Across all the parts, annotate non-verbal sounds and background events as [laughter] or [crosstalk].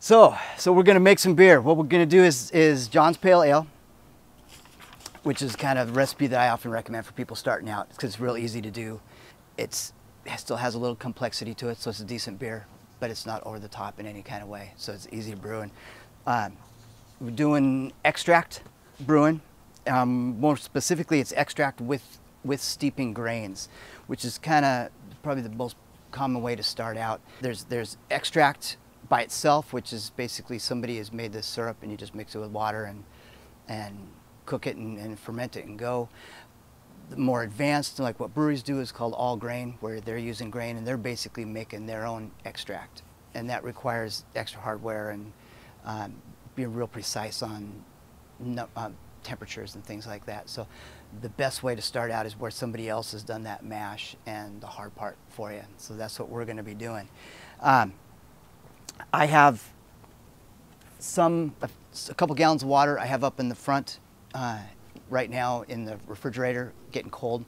So, so we're gonna make some beer. What we're gonna do is, is Jon's Pale Ale, which is kind of the recipe that I often recommend for people starting out because it's real easy to do. It's, it still has a little complexity to it, so it's a decent beer, but it's not over the top in any kind of way, so it's easy to brew. And um, we're doing extract brewing. Um, more specifically, it's extract with, with steeping grains, which is kind of probably the most common way to start out. There's, there's extract by itself, which is basically somebody has made this syrup and you just mix it with water and, and cook it and, and ferment it and go. The more advanced, like what breweries do, is called all grain, where they're using grain and they're basically making their own extract. And that requires extra hardware and um, being real precise on no, uh, temperatures and things like that. So the best way to start out is where somebody else has done that mash and the hard part for you. So that's what we're going to be doing. Um, I have some, a, couple gallons of water I have up in the front uh, right now in the refrigerator getting cold.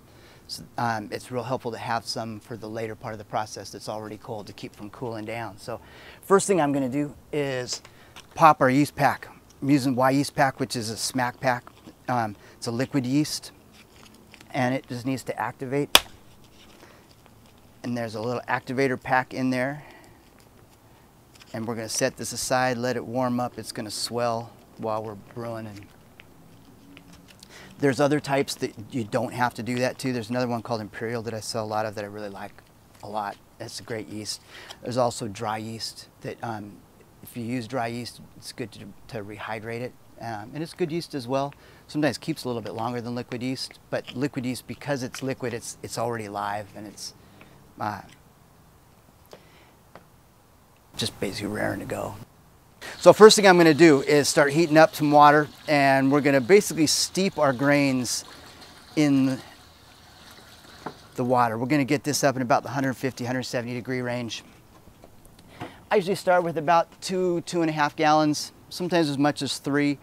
So, um, it's real helpful to have some for the later part of the process that's already cold to keep from cooling down. So first thing I'm going to do is pop our yeast pack. I'm using Wyeast Pack, which is a smack pack. Um, it's a liquid yeast, and it just needs to activate. And there's a little activator pack in there. And we're gonna set this aside, let it warm up. It's gonna swell while we're brewing. And there's other types that you don't have to do that to. There's another one called Imperial that I sell a lot of that I really like a lot. It's a great yeast. There's also dry yeast that um, if you use dry yeast, it's good to, to rehydrate it. Um, and it's good yeast as well. Sometimes keeps a little bit longer than liquid yeast, but liquid yeast, because it's liquid, it's, it's already live and it's uh, just basically raring to go. So first thing I'm gonna do is start heating up some water and we're gonna basically steep our grains in the water. We're gonna get this up in about the 150, 170 degree range. I usually start with about two, two and a half gallons, sometimes as much as three.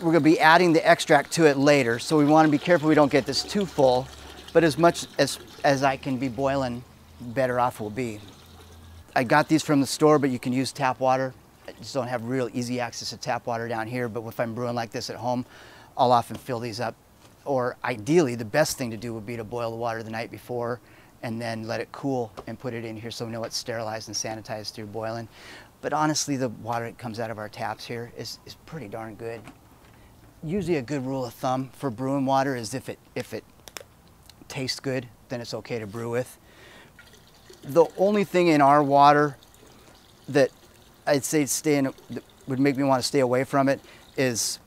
We're gonna be adding the extract to it later, so we wanna be careful we don't get this too full, but as much as, as I can be boiling, better off we'll be. I got these from the store, but you can use tap water. I just don't have real easy access to tap water down here, but if I'm brewing like this at home, I'll often fill these up. Or ideally, the best thing to do would be to boil the water the night before and then let it cool and put it in here so we know it's sterilized and sanitized through boiling. But honestly, the water that comes out of our taps here is, is pretty darn good. Usually a good rule of thumb for brewing water is if it, if it tastes good, then it's okay to brew with. The only thing in our water that I'd say stay in, would make me want to stay away from it is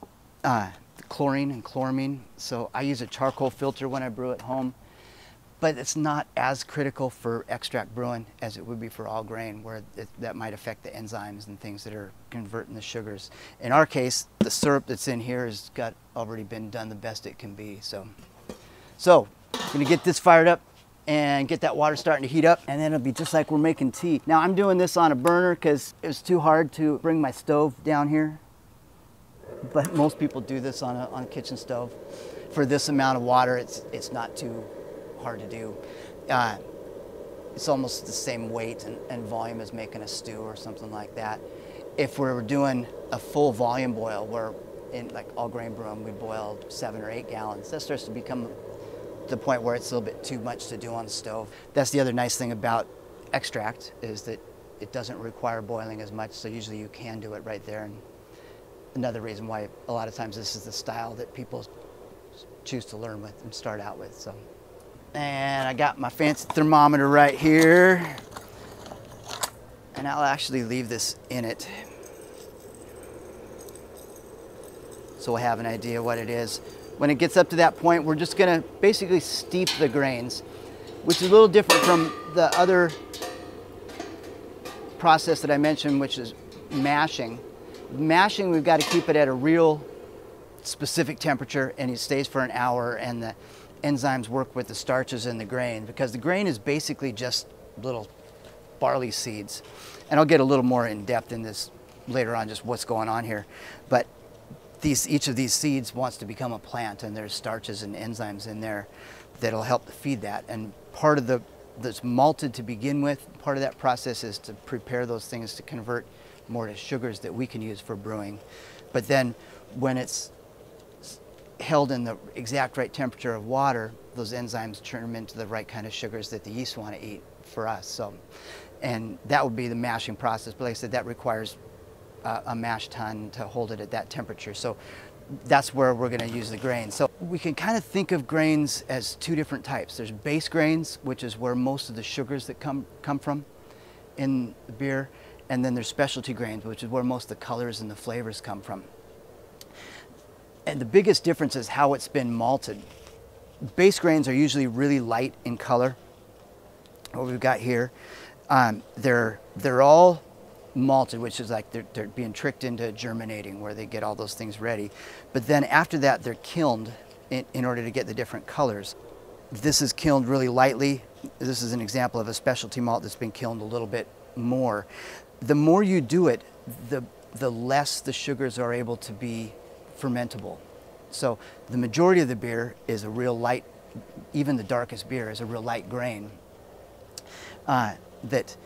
uh, chlorine and chloramine. So I use a charcoal filter when I brew at home but it's not as critical for extract brewing as it would be for all grain where it, that might affect the enzymes and things that are converting the sugars. In our case, the syrup that's in here has got already been done the best it can be. So, so I'm gonna get this fired up and get that water starting to heat up and then it'll be just like we're making tea. Now I'm doing this on a burner because it was too hard to bring my stove down here. But most people do this on a, on a kitchen stove. For this amount of water, it's, it's not too hard to do. Uh, it's almost the same weight and, and, volume as making a stew or something like that. If we were doing a full volume boil, where in like all grain brewing, we boil seven or eight gallons, that starts to become the point where it's a little bit too much to do on the stove. That's the other nice thing about extract is that it doesn't require boiling as much, so usually you can do it right there. And another reason why a lot of times this is the style that people choose to learn with and start out with. So. And I got my fancy thermometer right here. And I'll actually leave this in it. So we'll have an idea what it is. When it gets up to that point, we're just gonna basically steep the grains, which is a little different from the other process that I mentioned, which is mashing. Mashing, we've got to keep it at a real specific temperature and it stays for an hour and the enzymes work with the starches in the grain because the grain is basically just little barley seeds. And I'll get a little more in depth in this later on, just what's going on here. But these, each of these seeds wants to become a plant and there's starches and enzymes in there that'll help feed that. And part of the that's malted to begin with. Part of that process is to prepare those things to convert more to sugars that we can use for brewing. But then when it's held in the exact right temperature of water, those enzymes turn them into the right kind of sugars that the yeast want to eat for us. So, and that would be the mashing process. But like I said, that requires uh, a mash tun to hold it at that temperature. So that's where we're going to use the grains. So we can kind of think of grains as two different types. There's base grains, which is where most of the sugars that come come from in the beer, and then there's specialty grains, which is where most of the colors and the flavors come from. And the biggest difference is how it's been malted. Base grains are usually really light in color. What we've got here, um, they're they're all malted, which is like they're, they're being tricked into germinating where they get all those things ready. But then after that, they're kilned in, in order to get the different colors. This is kilned really lightly. This is an example of a specialty malt that's been kilned a little bit more. The more you do it, the, the less the sugars are able to be fermentable. So the majority of the beer is a real light, even the darkest beer is a real light grain uh, that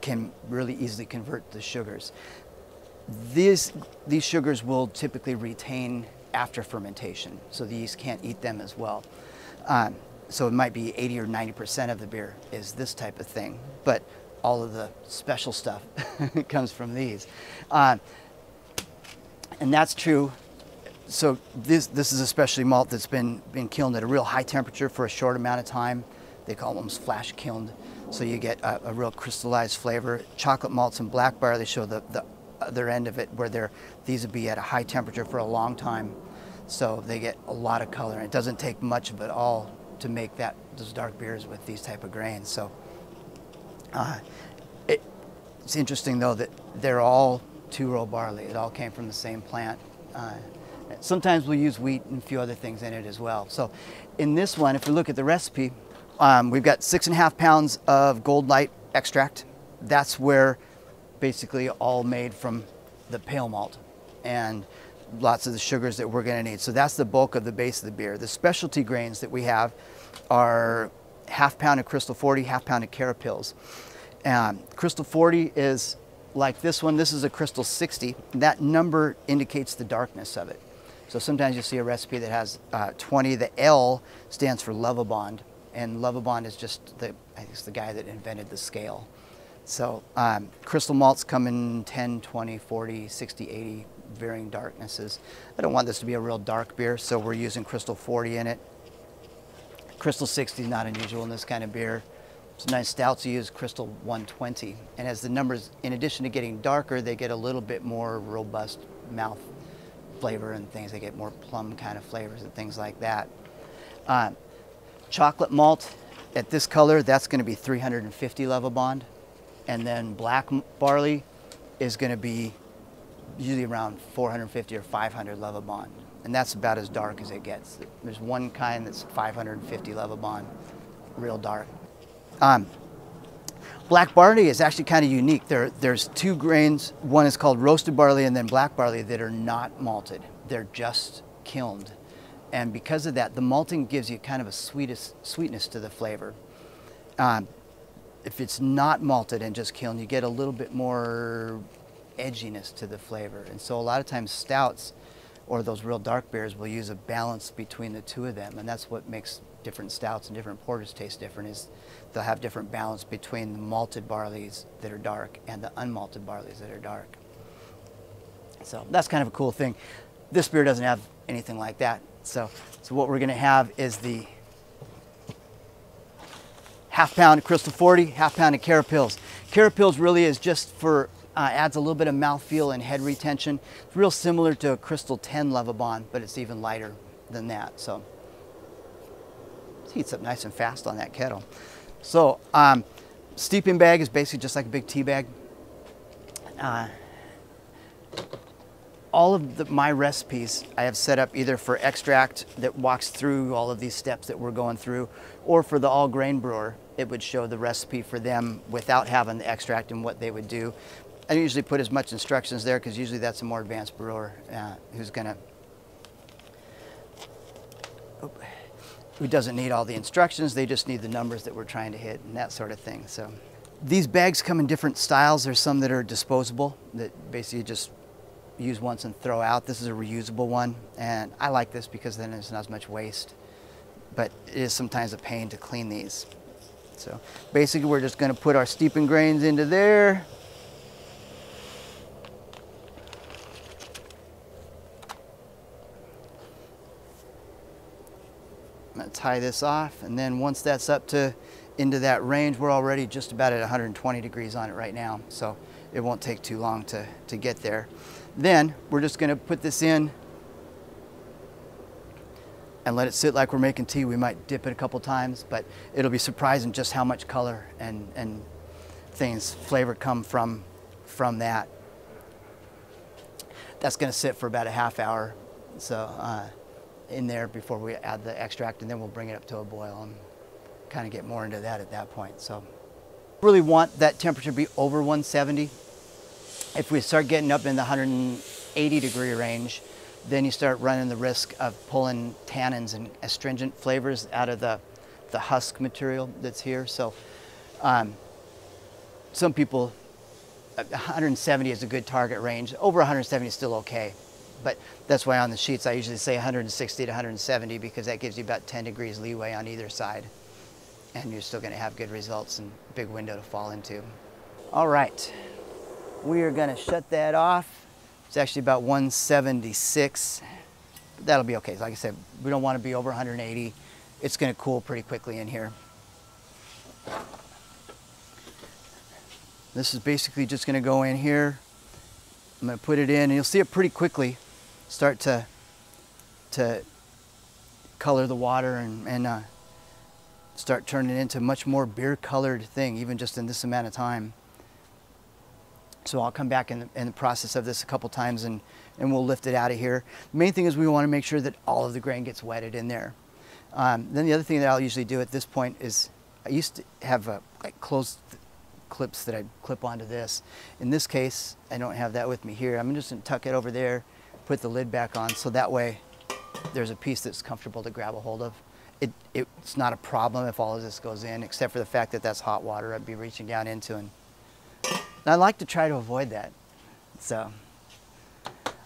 can really easily convert the sugars. These, these sugars will typically retain after fermentation, so the yeast can't eat them as well. Um, so it might be 80 or 90% of the beer is this type of thing, but all of the special stuff [laughs] comes from these. Uh, and that's true. So this, this is especially malt that's been, been kilned at a real high temperature for a short amount of time. They call them flash kilned. So you get a, a, real crystallized flavor. Chocolate malts and black barley show the, the other end of it where they're, these would be at a high temperature for a long time. So they get a lot of color. And it doesn't take much of it all to make that those dark beers with these type of grains. So uh, it, it's interesting though that they're all two-row barley. It all came from the same plant. Uh, sometimes we'll use wheat and a few other things in it as well. So in this one, if we look at the recipe, um, we've got six and a half pounds of gold light extract. That's where basically all made from the pale malt and lots of the sugars that we're going to need. So that's the bulk of the base of the beer. The specialty grains that we have are half pound of Crystal 40, half pound of Carapils. Um, Crystal 40 is like this one. This is a Crystal 60. That number indicates the darkness of it. So sometimes you see a recipe that has uh, 20. The L stands for Lovibond and Lovibond is just the, I think the guy that invented the scale. So um, crystal malts come in 10, 20, 40, 60, 80 varying darknesses. I don't want this to be a real dark beer, so we're using crystal 40 in it. Crystal 60 is not unusual in this kind of beer. Some nice stouts use crystal 120. And as the numbers, in addition to getting darker, they get a little bit more robust mouth flavor and things. They get more plum kind of flavors and things like that. Uh, chocolate malt at this color, that's going to be 350 Lovibond. And then black barley is going to be usually around 450 or 500 Lovibond. And that's about as dark as it gets. There's one kind that's 550 Lovibond, real dark. Um, black barley is actually kind of unique. There, there's two grains. One is called roasted barley and then black barley that are not malted. They're just kilned. And because of that, the malting gives you kind of a sweetest, sweetness to the flavor. Um, if it's not malted and just kiln, you get a little bit more edginess to the flavor. And so a lot of times stouts or those real dark beers will use a balance between the two of them. And that's what makes different stouts and different porters taste different is they'll have different balance between the malted barleys that are dark and the unmalted barleys that are dark. So that's kind of a cool thing. This beer doesn't have anything like that. So, so what we're gonna have is the half pound of Crystal 40, half pound of Carapils. Carapils really is just for, uh, adds a little bit of mouthfeel and head retention. It's real similar to a Crystal 10 Lovibond, but it's even lighter than that. So it heats up nice and fast on that kettle. So um, steeping bag is basically just like a big tea bag. Uh, all of the, my recipes I have set up either for extract that walks through all of these steps that we're going through, or for the all grain brewer, it would show the recipe for them without having the extract and what they would do. I usually put as much instructions there because usually that's a more advanced brewer uh, who's gonna. who doesn't need all the instructions, they just need the numbers that we're trying to hit and that sort of thing. So these bags come in different styles. There's some that are disposable that basically just use once and throw out. This is a reusable one, and I like this because then there's not as much waste. But it is sometimes a pain to clean these. So basically we're just gonna put our steeping grains into there. I'm gonna tie this off, and then once that's up to into that range, we're already just about at 120 degrees on it right now, so it won't take too long to, to get there. Then we're just gonna put this in and let it sit like we're making tea. We might dip it a couple times, but it'll be surprising just how much color and, and things, flavor come from, from that. That's gonna sit for about a half hour. So uh, in there before we add the extract and then we'll bring it up to a boil and kind of get more into that at that point. So really want that temperature to be over 170. If we start getting up in the 180 degree range, then you start running the risk of pulling tannins and astringent flavors out of the, the husk material that's here. So um, some people, 170 is a good target range. Over 170 is still okay. But that's why on the sheets I usually say 160 to 170 because that gives you about 10 degrees leeway on either side. And you're still gonna have good results and big window to fall into. All right, we are gonna shut that off. It's actually about 176. That'll be okay. Like I said, we don't wanna be over 180. It's gonna cool pretty quickly in here. This is basically just gonna go in here. I'm gonna put it in and you'll see it pretty quickly start to to color the water and, and uh, start turning into much more beer colored thing even just in this amount of time. So I'll come back in the, in the process of this a couple times and, and we'll lift it out of here. The main thing is we want to make sure that all of the grain gets wetted in there. Um, then the other thing that I'll usually do at this point is I used to have a, like closed clips that I clip onto this. In this case, I don't have that with me here. I'm just gonna tuck it over there put the lid back on so that way there's a piece that's comfortable to grab a hold of. It, it's not a problem if all of this goes in, except for the fact that that's hot water I'd be reaching down into. And, and I like to try to avoid that. So,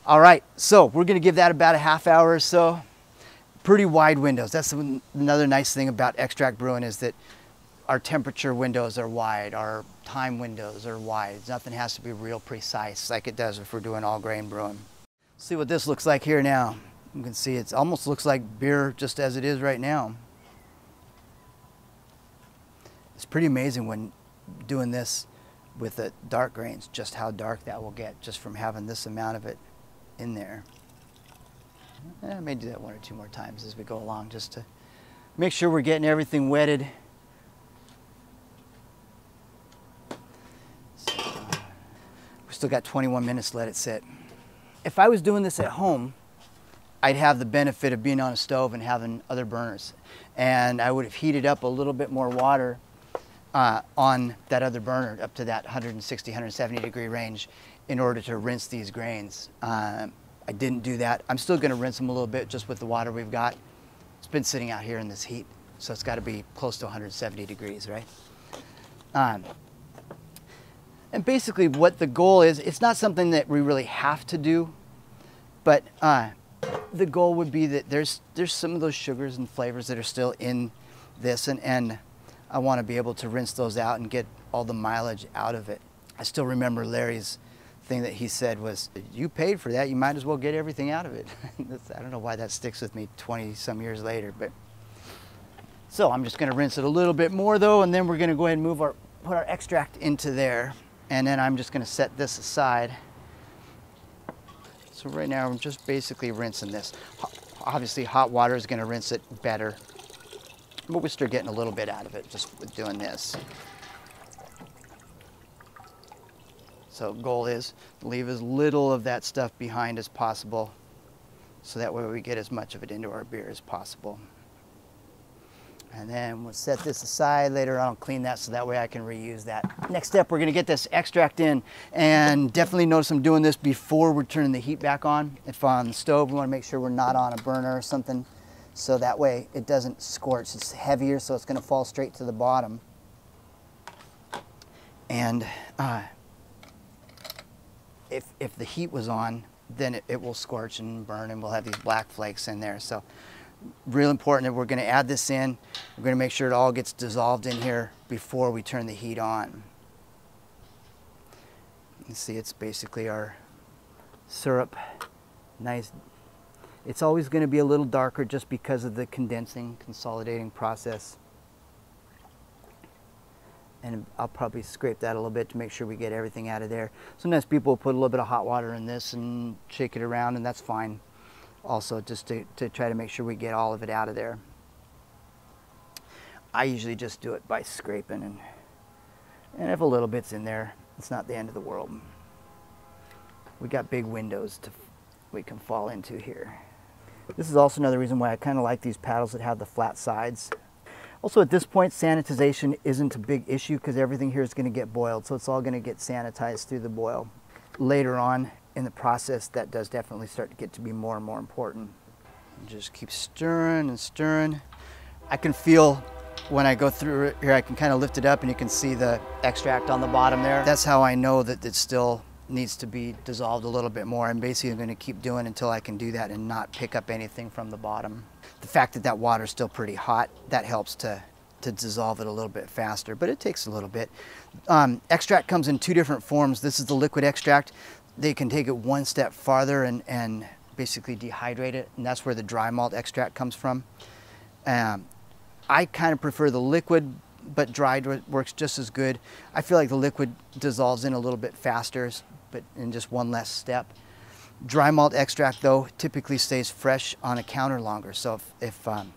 all right, so we're gonna give that about a half hour or so. Pretty wide windows. That's another nice thing about extract brewing is that our temperature windows are wide, our time windows are wide. Nothing has to be real precise like it does if we're doing all grain brewing. See what this looks like here now. You can see it almost looks like beer just as it is right now. It's pretty amazing when doing this with the dark grains, just how dark that will get just from having this amount of it in there. Eh, I may do that one or two more times as we go along just to make sure we're getting everything wetted. So, we still got 21 minutes let it sit if I was doing this at home, I'd have the benefit of being on a stove and having other burners. And I would have heated up a little bit more water uh, on that other burner up to that 160, 170 degree range in order to rinse these grains. Um, I didn't do that. I'm still gonna rinse them a little bit just with the water we've got. It's been sitting out here in this heat, so it's gotta be close to 170 degrees, right? Um, and basically what the goal is, it's not something that we really have to do, but uh, the goal would be that there's, there's some of those sugars and flavors that are still in this and, and I want to be able to rinse those out and get all the mileage out of it. I still remember Larry's thing that he said was, you paid for that, you might as well get everything out of it. [laughs] I don't know why that sticks with me 20 some years later, but. So I'm just gonna rinse it a little bit more though, and then we're gonna go ahead and move our, put our extract into there. And then I'm just gonna set this aside. So right now I'm just basically rinsing this. Obviously hot water is gonna rinse it better, but we're still getting a little bit out of it just with doing this. So goal is leave as little of that stuff behind as possible so that way we get as much of it into our beer as possible. And then we'll set this aside later on, clean that so that way I can reuse that. Next step, we're gonna get this extract in and definitely notice I'm doing this before we're turning the heat back on. If on the stove, we wanna make sure we're not on a burner or something. So that way it doesn't scorch. It's heavier, so it's going to fall straight to the bottom. And uh, if, if the heat was on, then it, it will scorch and burn and we'll have these black flakes in there. So real important that we're going to add this in. We're going to make sure it all gets dissolved in here before we turn the heat on. You see it's basically our syrup. Nice. It's always going to be a little darker just because of the condensing, consolidating process. And I'll probably scrape that a little bit to make sure we get everything out of there. Sometimes people put a little bit of hot water in this and shake it around and that's fine also just to, to try to make sure we get all of it out of there. I usually just do it by scraping and, and if a little bit's in there, it's not the end of the world. We got big windows to we can fall into here. This is also another reason why I kind of like these paddles that have the flat sides. Also at this point, sanitization isn't a big issue because everything here is going to get boiled, so it's all going to get sanitized through the boil. Later on, in the process, that does definitely start to get to be more and more important. Just keep stirring and stirring. I can feel when I go through here, I can kind of lift it up and you can see the extract on the bottom there. That's how I know that it's still needs to be dissolved a little bit more. I'm basically going to keep doing until I can do that and not pick up anything from the bottom. The fact that that water is still pretty hot, that helps to, to dissolve it a little bit faster, but it takes a little bit. Um, extract comes in two different forms. This is the liquid extract they can take it one step farther and, and basically dehydrate it, and that's where the dry malt extract comes from. Um, I kind of prefer the liquid, but dried works just as good. I feel like the liquid dissolves in a little bit faster, but in just one less step. Dry malt extract, though, typically stays fresh on a counter longer. So if, if um,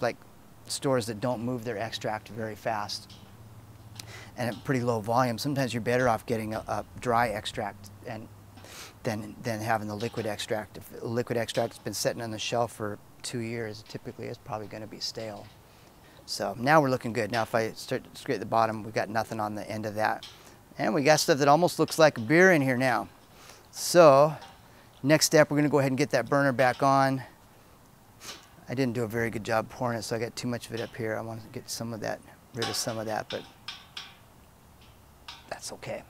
like stores that don't move their extract very fast, and at pretty low volume, sometimes you're better off getting a, a dry extract and than, than having the liquid extract. If liquid extract has been sitting on the shelf for two years, typically it's probably going to be stale. So now we're looking good. Now if I start to scrape the bottom, we've got nothing on the end of that. And we got stuff that almost looks like beer in here now. So next step, we're to go ahead and get that burner back on. I didn't do a very good job pouring it, so I got too much of it up here. I want to get some of that, rid of some of that, but that's okay.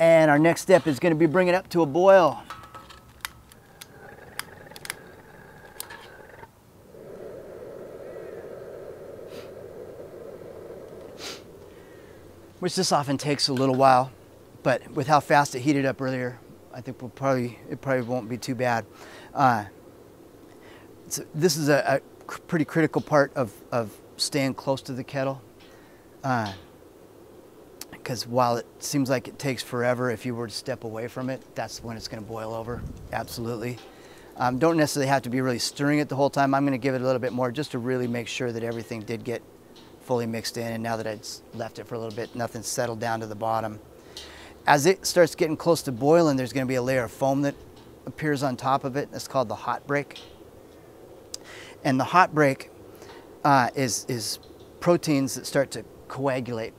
And our next step is to be bringing it up to a boil. Which this often takes a little while, but with how fast it heated up earlier, I think we'll probably it probably won't be too bad. Uh, this is a, a, pretty critical part of, of staying close to the kettle. Uh, because while it seems like it takes forever, if you were to step away from it, that's when it's going to boil over. Absolutely. Um, don't necessarily have to be really stirring it the whole time. I'm going to give it a little bit more just to really make sure that everything did get fully mixed in. And now that I've left it for a little bit, nothing's settled down to the bottom. As it starts getting close to boiling, there's going to be a layer of foam that appears on top of it. It's called the hot break. And the hot break uh, is, is proteins that start to coagulate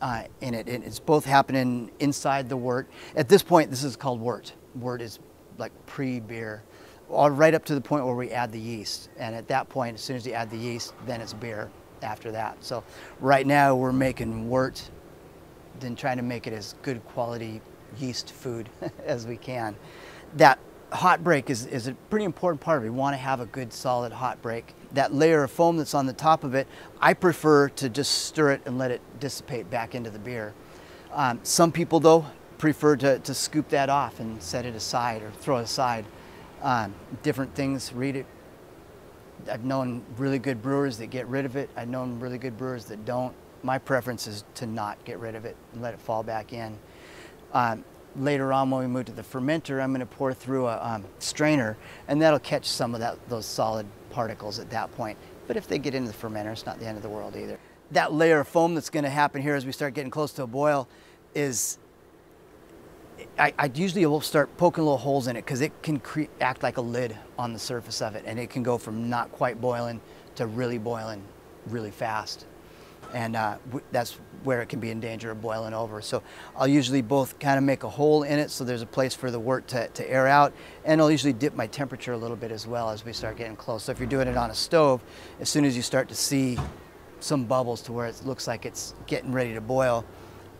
uh, in it. And It's both happening inside the wort. At this point, this is called wort. Wort is like pre-beer, all right up to the point where we add the yeast. And at that point, as soon as you add the yeast, then it's beer after that. So right now we're making wort, then trying to make it as good quality yeast food [laughs] as we can. That hot break is, is a pretty important part of it. We want to have a good solid hot break. That layer of foam that's on the top of it, I prefer to just stir it and let it dissipate back into the beer. Um, some people though prefer to, to scoop that off and set it aside or throw it aside. Um, different things, read it. I've known really good brewers that get rid of it. I've known really good brewers that don't. My preference is to not get rid of it and let it fall back in. Um, later on when we move to the fermenter, I'm going to pour through a um, strainer and that'll catch some of that, those solid particles at that point. But if they get into the fermenter, it's not the end of the world either. That layer of foam that's going to happen here as we start getting close to a boil is, I, I usually will start poking little holes in it because it can act like a lid on the surface of it and it can go from not quite boiling to really boiling really fast. and uh, that's where it can be in danger of boiling over. So I'll usually both kind of make a hole in it so there's a place for the wort to, to air out, and I'll usually dip my temperature a little bit as well as we start getting close. So if you're doing it on a stove, as soon as you start to see some bubbles to where it looks like it's getting ready to boil,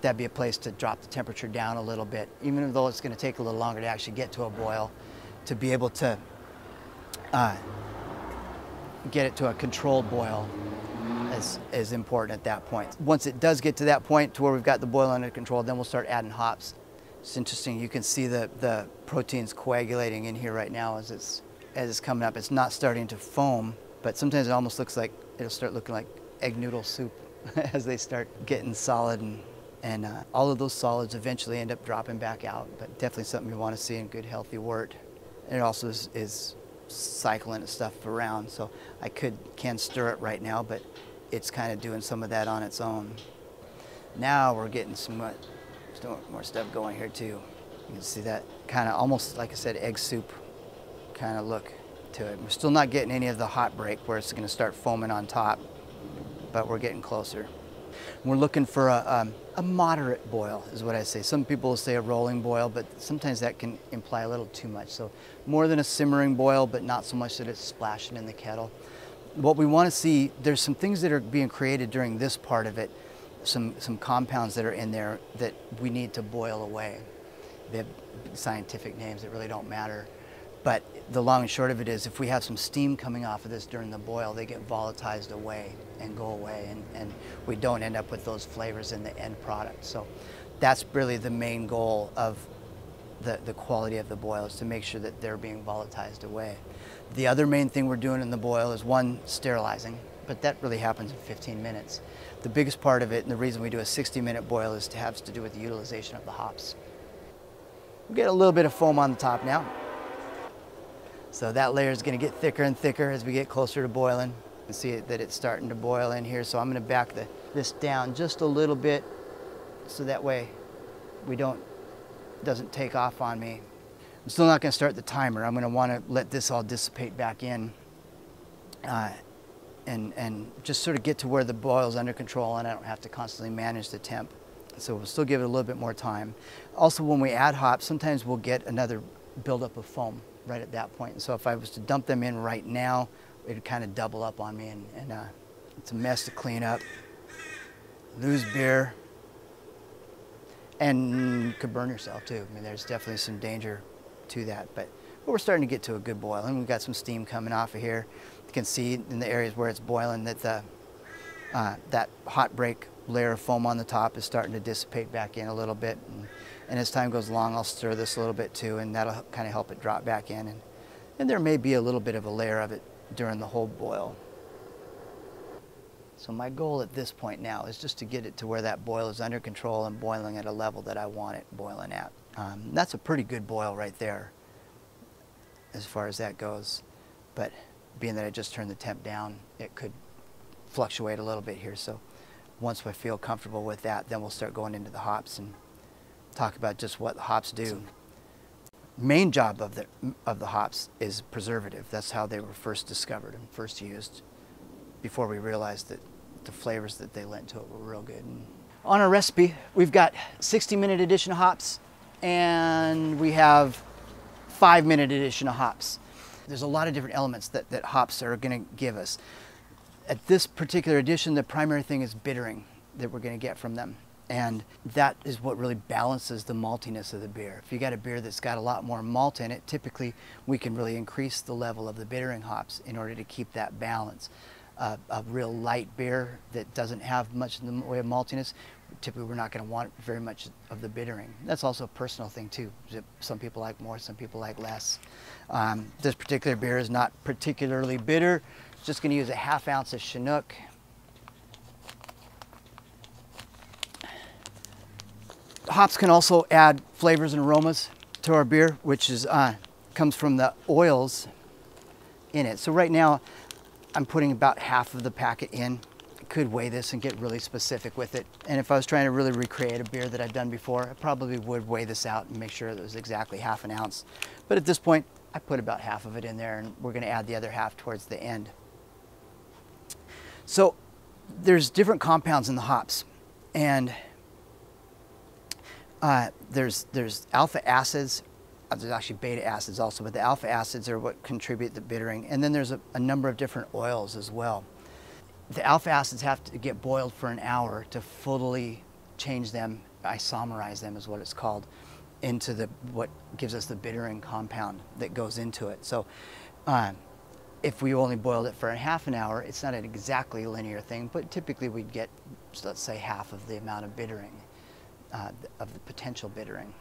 that'd be a place to drop the temperature down a little bit, even though it's going to take a little longer to actually get to a boil, to be able to uh, get it to a controlled boil is, is important at that point. Once it does get to that point to where we've got the boil under control, then we'll start adding hops. It's interesting, you can see the, the proteins coagulating in here right now as it's, as it's coming up. It's not starting to foam, but sometimes it almost looks like it'll start looking like egg noodle soup [laughs] as they start getting solid and, and uh, all of those solids eventually end up dropping back out, but definitely something you want to see in good healthy wort. And it also is, is cycling stuff around, so I could can stir it right now, but it's kind of doing some of that on its own. Now we're getting some more stuff going here too. You can see that kind of almost, like I said, egg soup kind of look to it. We're still not getting any of the hot break where it's going to start foaming on top, but we're getting closer. We're looking for a, um, a moderate boil is what I say. Some people will say a rolling boil, but sometimes that can imply a little too much. So more than a simmering boil, but not so much that it's splashing in the kettle what we want to see, there's some things that are being created during this part of it, some, some compounds that are in there that we need to boil away. They have scientific names that really don't matter. But the long and short of it is if we have some steam coming off of this during the boil, they get volatilized away and go away and, and we don't end up with those flavors in the end product. So that's really the main goal of the, the quality of the boil is to make sure that they're being volatilized away. The other main thing we're doing in the boil is one, sterilizing, but that really happens in 15 minutes. The biggest part of it, and the reason we do a 60 minute boil is to have to do with the utilization of the hops. We get a little bit of foam on the top now. So that layer is gonna get thicker and thicker as we get closer to boiling. You see that it's starting to boil in here. So I'm gonna back the, this down just a little bit so that way we don't, doesn't take off on me I'm still not going to start the timer. I'm going to want to let this all dissipate back in uh, and, and just sort of get to where the boil's under control and I don't have to constantly manage the temp. So we'll still give it a little bit more time. Also, when we add hops, sometimes we'll get another buildup of foam right at that point. And so if I was to dump them in right now, it'd kind of double up on me and, and uh, it's a mess to clean up. Lose beer and could burn yourself too. I mean, there's definitely some danger to that. But, but we're starting to get to a good boil, and we've got some steam coming off of here. You can see in the areas where it's boiling that the uh, that hot break layer of foam on the top is starting to dissipate back in a little bit. And, and, as time goes along, I'll stir this a little bit too, and that'll kind of help it drop back in. And, and there may be a little bit of a layer of it during the whole boil. So my goal at this point now is just to get it to where that boil is under control and boiling at a level that I want it boiling at. Um, that's a pretty good boil right there as far as that goes. But being that I just turned the temp down, it could fluctuate a little bit here. So once we feel comfortable with that, then we'll start going into the hops and talk about just what hops do. Main job of the, of the hops is preservative. That's how they were first discovered and first used before we realized that the flavors that they lent to it were real good. And on our recipe, we've got 60 minute addition hops, and we have five minute addition of hops. There's a lot of different elements that, that hops are going to give us. At this particular edition, the primary thing is bittering that we're going to get from them. And that is what really balances the maltiness of the beer. If you got a beer that's got a lot more malt in it, typically we can really increase the level of the bittering hops in order to keep that balance. Uh, a real light beer that doesn't have much in the way of maltiness, typically we're not going to want very much of the bittering. That's also a personal thing too. Some people like more, some people like less. Um, this particular beer is not particularly bitter. Just going to use a half ounce of Chinook. Hops can also add flavors and aromas to our beer, which is uh, comes from the oils in it. So right now, I'm putting about half of the packet in I could weigh this and get really specific with it. And if I was trying to really recreate a beer that I've done before, I probably would weigh this out and make sure it was exactly half an ounce. But at this point, I put about half of it in there and we're gonna add the other half towards the end. So there's different compounds in the hops, and uh, there's there's alpha acids. uh, There's actually beta acids also, but the alpha acids are what contribute to bittering. And then there's a, a number of different oils as well. The alpha acids have to get boiled for an hour to fully change them, isomerize them is what it's called, into the what gives us the bittering compound that goes into it. So um, if we only boiled it for a half an hour, it's not an exactly linear thing, but typically we'd get, let's say, half of the amount of bittering, uh, of the potential bittering.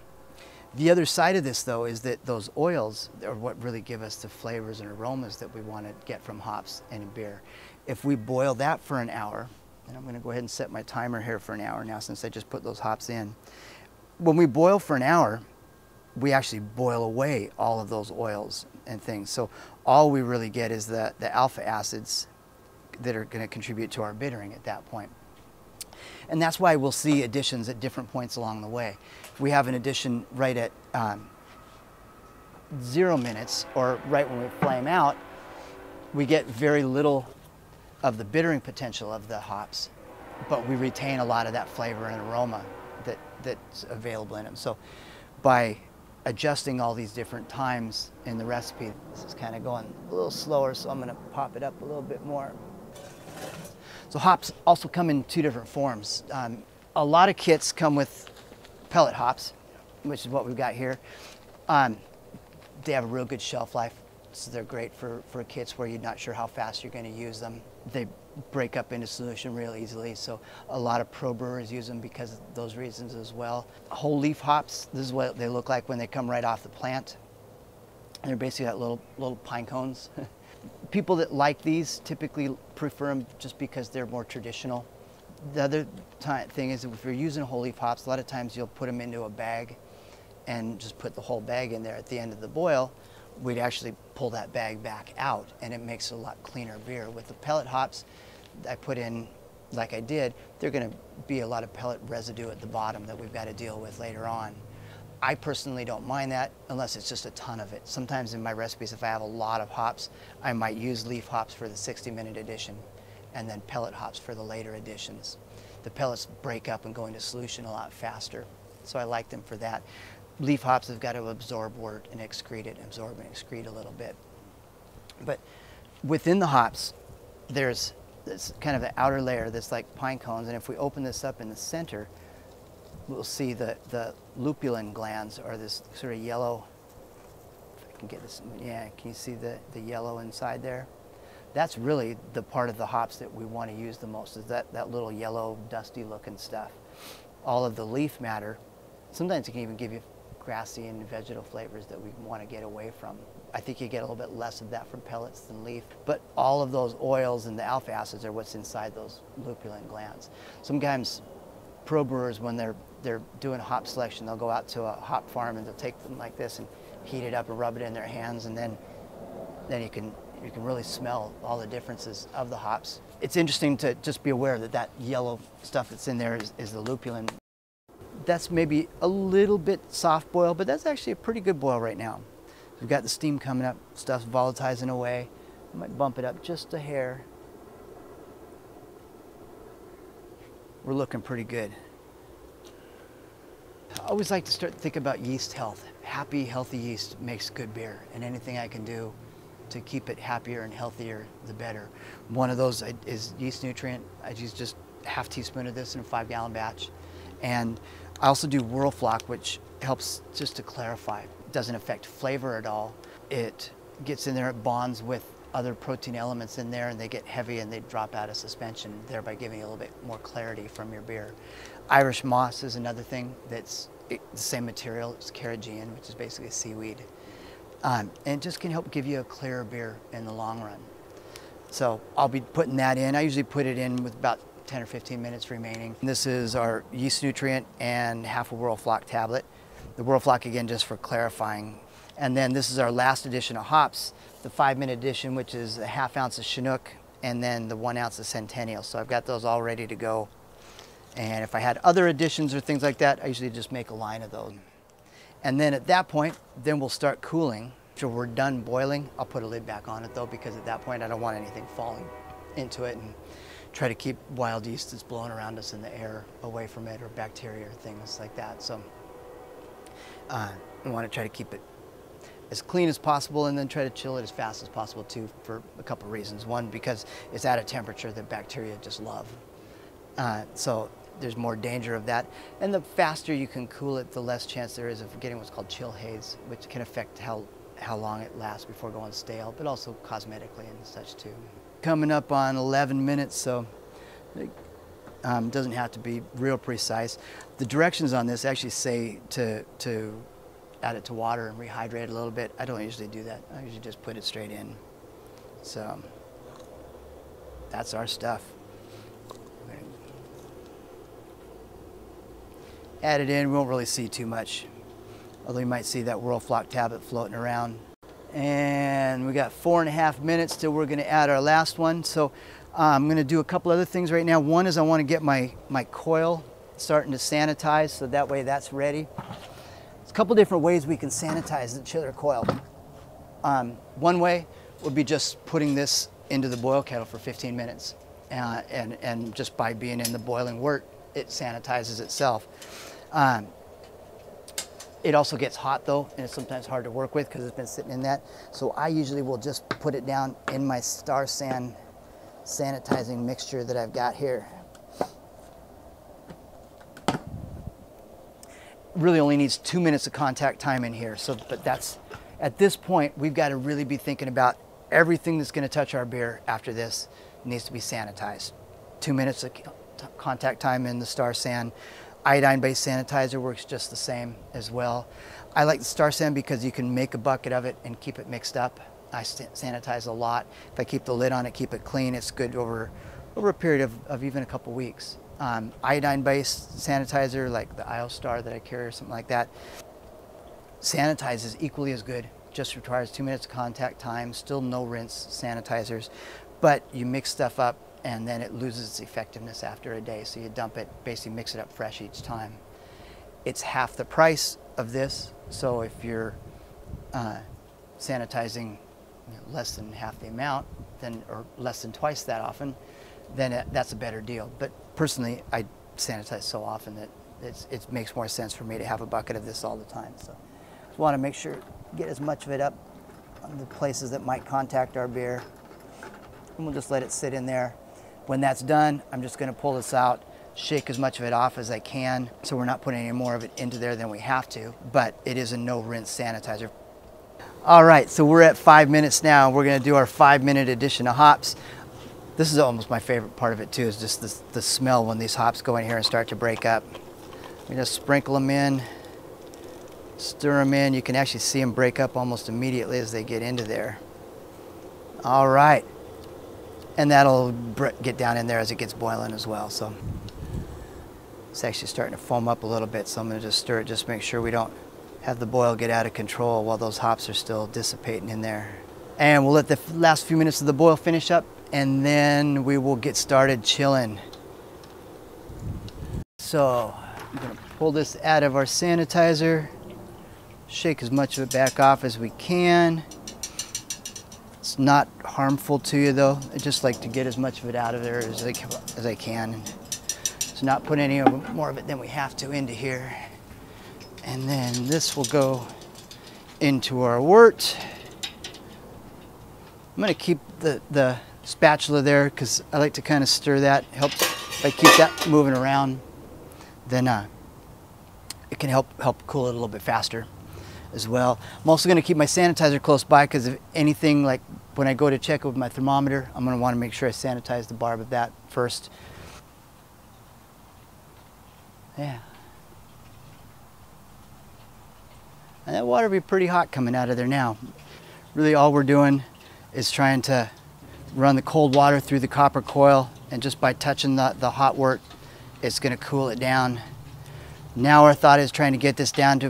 The other side of this, though, is that those oils are what really give us the flavors and aromas that we want to get from hops and in beer. If we boil that for an hour, and I'm going to go ahead and set my timer here for an hour now since I just put those hops in. When we boil for an hour, we actually boil away all of those oils and things. So all we really get is the, the alpha acids that are going to contribute to our bittering at that point. And that's why we'll see additions at different points along the way. If we have an addition right at um, zero minutes or right when we flame out, we get very little of the bittering potential of the hops, but we retain a lot of that flavor and aroma that, that's available in them. So by adjusting all these different times in the recipe, this is kind of going a little slower, so I'm gonna pop it up a little bit more. So hops also come in two different forms. Um, a lot of kits come with pellet hops, which is what we've got here. Um, they have a real good shelf life, so they're great for, for kits where you're not sure how fast you're going to use them. They break up into solution real easily, so a lot of pro brewers use them because of those reasons as well. Whole leaf hops, this is what they look like when they come right off the plant. They're basically like little little pine cones. [laughs] People that like these typically prefer them just because they're more traditional. The other thing is if you're using whole leaf hops, a lot of times you'll put them into a bag and just put the whole bag in there at the end of the boil. We'd actually pull that bag back out and it makes a lot cleaner beer. With the pellet hops I put in like I did, they're going to be a lot of pellet residue at the bottom that we've got to deal with later on. I personally don't mind that unless it's just a ton of it. Sometimes in my recipes, if I have a lot of hops, I might use leaf hops for the 60 minute edition and then pellet hops for the later editions. The pellets break up and go into solution a lot faster, so I like them for that. Leaf hops have got to absorb wort and excrete it, absorb and excrete a little bit. But within the hops, there's this kind of the outer layer that's like pine cones, and if we open this up in the center, we'll see the, the lupulin glands are this sort of yellow, if I can get this, yeah, can you see the, the yellow inside there? That's really the part of the hops that we want to use the most, is that, that little yellow, dusty looking stuff. All of the leaf matter, sometimes it can even give you grassy and vegetal flavors that we want to get away from. I think you get a little bit less of that from pellets than leaf, but all of those oils and the alpha acids are what's inside those lupulin glands. Sometimes pro brewers, when they're they're doing a hop selection, they'll go out to a hop farm and they'll take them like this and heat it up and rub it in their hands, and then then you can you can really smell all the differences of the hops. It's interesting to just be aware that that yellow stuff that's in there is, is the lupulin. That's maybe a little bit soft boil, but that's actually a pretty good boil right now. We've got the steam coming up, stuff's volatilizing away. I might bump it up just a hair. We're looking pretty good. I always like to start to think about yeast health. Happy, healthy yeast makes good beer, and anything I can do to keep it happier and healthier, the better. One of those is yeast nutrient. I use just half teaspoon of this in a five gallon batch. And I also do Whirlfloc, which helps just to clarify. It doesn't affect flavor at all. It gets in there, it bonds with other protein elements in there and they get heavy and they drop out of suspension, thereby giving you a little bit more clarity from your beer. Irish moss is another thing that's the same material, it's carrageenan, which is basically seaweed. Um, and just can help give you a clearer beer in the long run. So I'll be putting that in. I usually put it in with about 10 or 15 minutes remaining. This is our yeast nutrient and half a Whirlfloc tablet. The Whirlfloc again just for clarifying. And then this is our last edition of hops, the five minute edition, which is a half ounce of Chinook and then the one ounce of Centennial. So I've got those all ready to go. And if I had other additions or things like that, I usually just make a line of those. And then at that point, then we'll start cooling. After we're done boiling, I'll put a lid back on it though, because at that point I don't want anything falling into it and try to keep wild yeast that's blowing around us in the air away from it or bacteria or things like that. So uh, want to try to keep it as clean as possible and then try to chill it as fast as possible too for a couple of reasons. One, because it's at a temperature that bacteria just love. Uh, so there's more danger of that. And the faster you can cool it, the less chance there is of getting what's called chill haze, which can affect how, how long it lasts before going stale, but also cosmetically and such too. Coming up on 11 minutes, so it um, doesn't have to be real precise. The directions on this actually say to, to add it to water and rehydrate it a little bit. I don't usually do that. I usually just put it straight in. So that's our stuff. Add it in, we won't really see too much. Although you might see that Whirlfloc tablet floating around. And we got four and a half minutes till we're gonna add our last one. So uh, I'm gonna do a couple other things right now. One is I wanna get my, my coil starting to sanitize so that way that's ready. A couple different ways we can sanitize the chiller coil. Um, one way would be just putting this into the boil kettle for 15 minutes. Uh, and, and just by being in the boiling wort, it sanitizes itself. Um, it also gets hot though, and it's sometimes hard to work with because it's been sitting in that. So I usually will just put it down in my Star San sanitizing mixture that I've got here. Really only needs two minutes of contact time in here. So, but that's, at this point, we've got to really be thinking about everything that's going to touch our beer after this needs to be sanitized. Two minutes of contact time in the Star San. Iodine-based sanitizer works just the same as well. I like the Star San because you can make a bucket of it and keep it mixed up. I sanitize a lot. If I keep the lid on it, keep it clean, it's good over, over a period of, of even a couple weeks. Um, Iodine-based sanitizer like the IOStar that I carry or something like that, sanitizes equally as good. Just requires two minutes of contact time, still no rinse sanitizers, but you mix stuff up and then it loses its effectiveness after a day. So you dump it, basically mix it up fresh each time. It's half the price of this. So if you're uh, sanitizing you know, less than half the amount, then or less than twice that often, then it, that's a better deal. But personally, I sanitize so often that it makes more sense for me to have a bucket of this all the time. So just want to make sure get as much of it up on the places that might contact our beer. And we'll just let it sit in there when that's done, I'm just gonna pull this out, shake as much of it off as I can, so we're not putting any more of it into there than we have to, but it is a no rinse sanitizer. All right, so we're at five minutes now. We're gonna do our five minute addition of hops. This is almost my favorite part of it too, is just the, the smell when these hops go in here and start to break up. We just sprinkle them in, stir them in. You can actually see them break up almost immediately as they get into there. All right, and that'll get down in there as it gets boiling as well. So it's actually starting to foam up a little bit. So I'm gonna just stir it, just make sure we don't have the boil get out of control while those hops are still dissipating in there. And we'll let the last few minutes of the boil finish up and then we will get started chilling. So I'm gonna pull this out of our sanitizer, shake as much of it back off as we can. It's not harmful to you though. I just like to get as much of it out of there as I, as I can. So not put any more of it than we have to into here. And then this will go into our wort. I'm gonna keep the, the spatula there because I like to kind of stir that. Helps if I keep that moving around, then uh, it can help help cool it a little bit faster as well. I'm also going to keep my sanitizer close by because if anything like when I go to check with my thermometer, I'm going to want to make sure I sanitize the barb of that first. Yeah. And that water will be pretty hot coming out of there now. Really all we're doing is trying to run the cold water through the copper coil and just by touching the, the hot wort, it's going to cool it down. Now our thought is trying to get this down to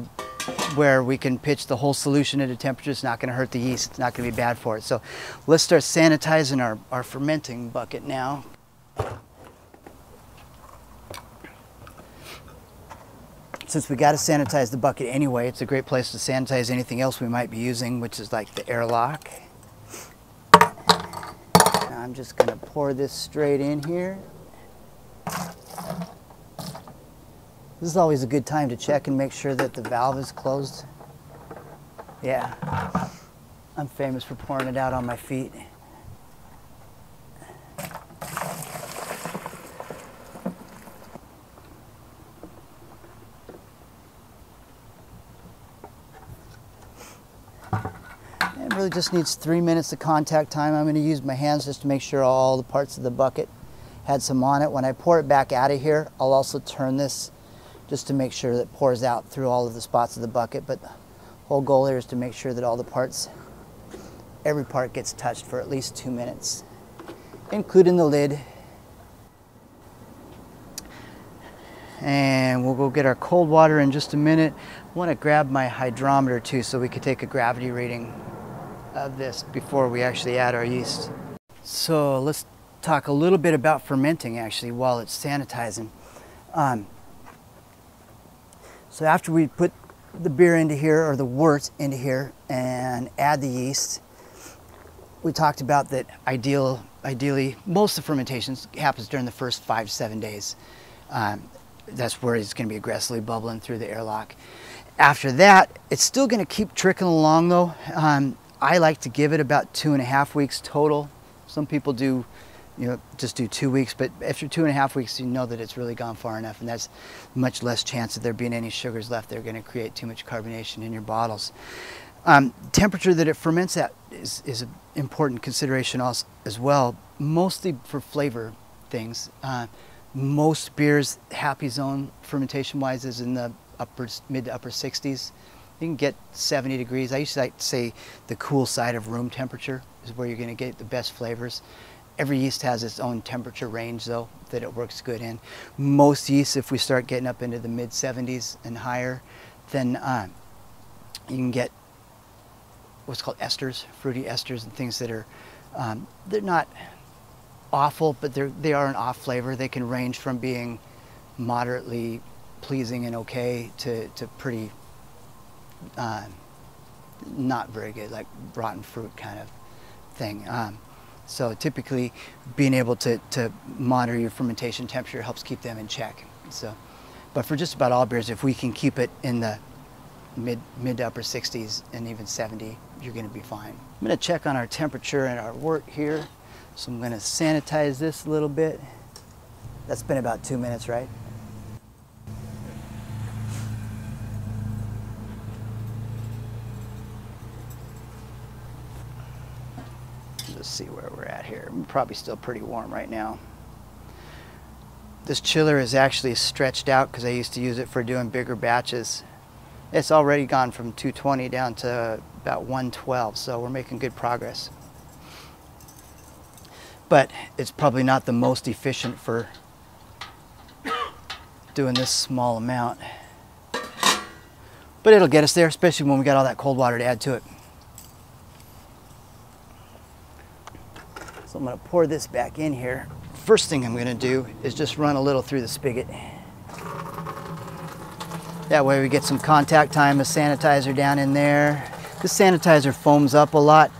where we can pitch the whole solution at a temperature. It's not going to hurt the yeast. It's not going to be bad for it. So let's start sanitizing our, our fermenting bucket now. Since we got to sanitize the bucket anyway, it's a great place to sanitize anything else we might be using, which is like the airlock. I'm just gonna pour this straight in here. This is always a good time to check and make sure that the valve is closed. Yeah, I'm famous for pouring it out on my feet. Really just needs three minutes of contact time. I'm going to use my hands just to make sure all the parts of the bucket had some on it. When I pour it back out of here, I'll also turn this just to make sure that it pours out through all of the spots of the bucket. But the whole goal here is to make sure that all the parts, every part gets touched for at least two minutes, including the lid. And we'll go get our cold water in just a minute. I want to grab my hydrometer too so we could take a gravity reading of this before we actually add our yeast. So let's talk a little bit about fermenting actually while it's sanitizing. Um, so after we put the beer into here or the wort into here and add the yeast, we talked about that ideal, ideally most of the fermentations happens during the first five, seven days. Um, that's where it's going to be aggressively bubbling through the airlock. After that, it's still going to keep trickling along though. Um, I like to give it about two and a half weeks total. Some people do, you know, just do two weeks, but after two and a half weeks, you know that it's really gone far enough, and that's much less chance of there being any sugars left. They're going to create too much carbonation in your bottles. Um, temperature that it ferments at is, is an important consideration also, as well, mostly for flavor things. Uh, most beers, happy zone fermentation wise, is in the upper, mid to upper 60s. You can get 70 degrees. I used to like to say the cool side of room temperature is where you're going to get the best flavors. Every yeast has its own temperature range though that it works good in. Most yeasts, if we start getting up into the mid 70s and higher, then uh, you can get what's called esters, fruity esters and things that are, um, they're not awful, but they're, they are an off flavor. They can range from being moderately pleasing and okay to, to pretty uh, not very good, like rotten fruit kind of thing. Um, so typically, being able to, to monitor your fermentation temperature helps keep them in check. So, but for just about all beers, if we can keep it in the mid mid to upper 60s and even 70, you're going to be fine. I'm going to check on our temperature and our wort here. So I'm going to sanitize this a little bit. That's been about two minutes, right? Let's see where we're at here. We're probably still pretty warm right now. This chiller is actually stretched out because I used to use it for doing bigger batches. It's already gone from 220 down to about 112, so we're making good progress. But it's probably not the most efficient for doing this small amount. But it'll get us there, especially when we got all that cold water to add to it. So I'm gonna pour this back in here. First thing I'm gonna do is just run a little through the spigot. That way we get some contact time of sanitizer down in there. The sanitizer foams up a lot,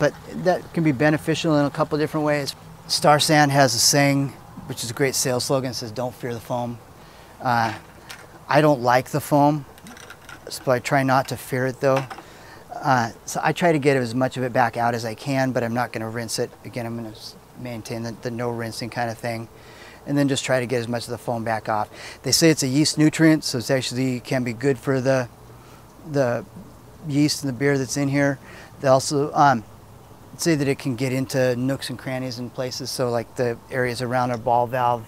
but that can be beneficial in a couple different ways. Star San has a saying, which is a great sales slogan, says, don't fear the foam. Uh, I don't like the foam, so I try not to fear it though. Uh, so I try to get as much of it back out as I can, but I'm not going to rinse it. Again, I'm going to maintain the, the, no rinsing kind of thing. And then just try to get as much of the foam back off. They say it's a yeast nutrient, so it's actually can be good for the, the yeast and the beer that's in here. They also um, say that it can get into nooks and crannies and places. So like the areas around our ball valve